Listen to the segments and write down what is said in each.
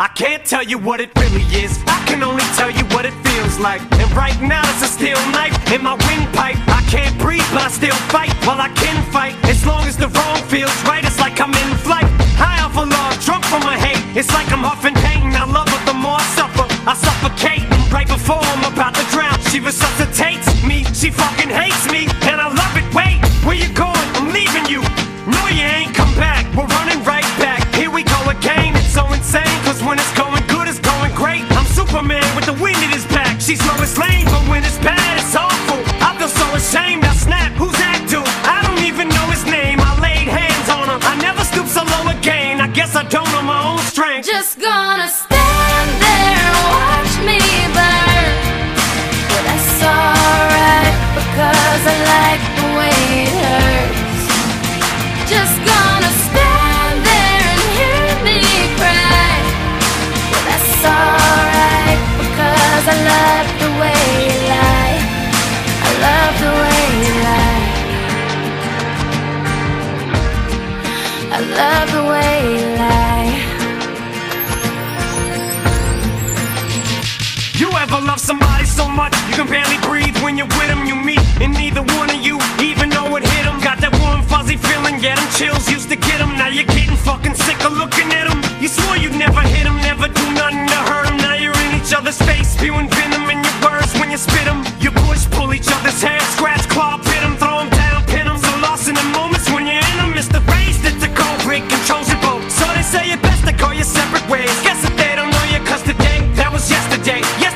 I can't tell you what it really is. I can only tell you what it feels like. And right now it's a steel knife in my windpipe. I can't breathe, but I still fight. While I can fight, as long as the wrong feels right, it's like I'm in flight. High off a love, drunk from my hate. It's like I'm huffing pain. I love her the more I suffer. I suffocate and right before I'm about to drown. She resuscitates She's Lois Lane, but when it's bad, you're with them? You meet, and neither one of you even know it hit them. Got that warm, fuzzy feeling, yeah, them chills used to get them. Now you're getting fucking sick of looking at them. You swore you'd never hit them, never do nothing to hurt them. Now you're in each other's face, spewing venom in your words when you spit them. You push, pull each other's hair, scratch, claw, pit them, throw them down, pin them. So lost in the moments when you're in them, it's the race that's the cold break controls your boat. So they say it best to call your separate ways. Guess that they don't know you, cause today, that was yesterday. Yesterday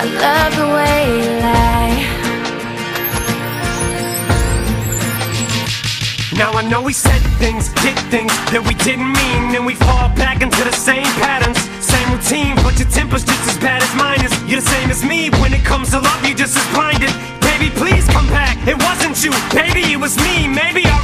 I love the way you lie. Now I know we said things, did things that we didn't mean, and we fall back into the same patterns, same routine. But your temper's just as bad as mine is. You're the same as me when it comes to love. You're just as blinded. Baby, please come back. It wasn't you, baby, it was me. Maybe our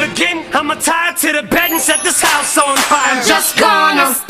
again, I'ma tie her to the bed and set this house on fire. I'm just gonna.